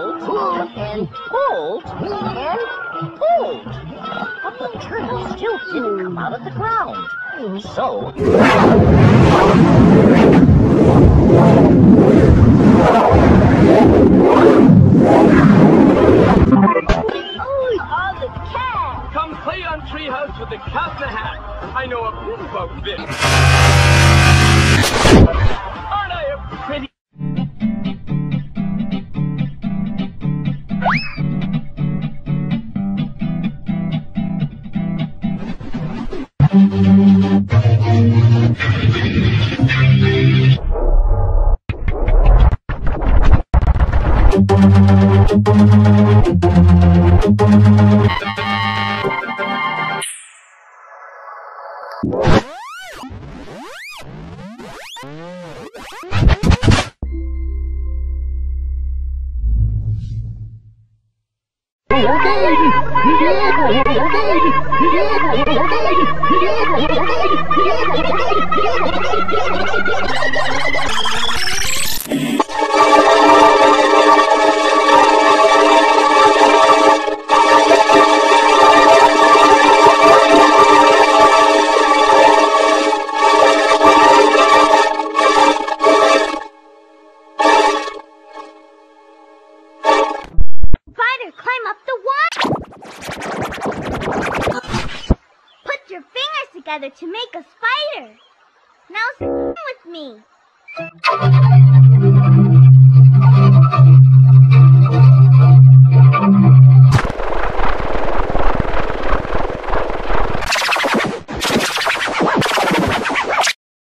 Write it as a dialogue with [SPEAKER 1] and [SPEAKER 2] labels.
[SPEAKER 1] pulled and pulled and pulled. But the turtle still didn't come out of the ground. So...
[SPEAKER 2] Oh, the cat!
[SPEAKER 3] Come play on Treehouse with the cat in the hat. I know a bit about this. Spider, Oh,
[SPEAKER 2] David! Climb up the! Put your fingers together to make a spider! Now sing with me!